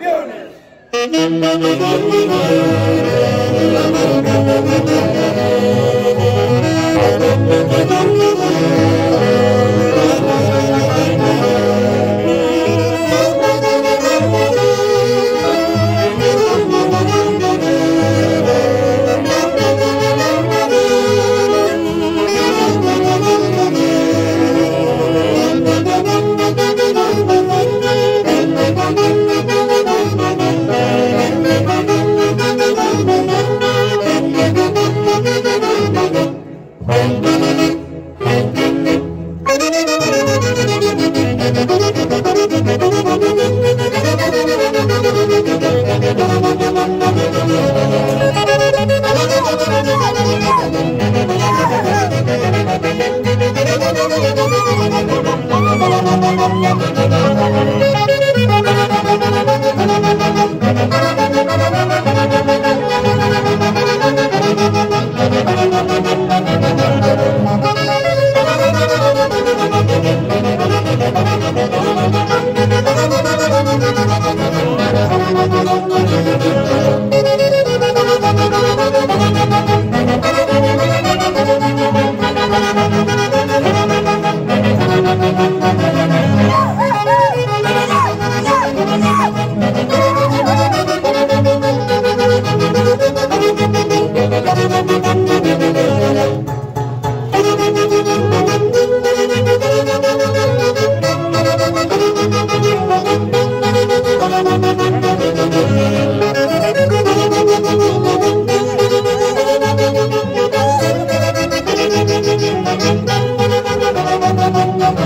Munich.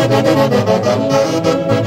「だだだだだだだだだ」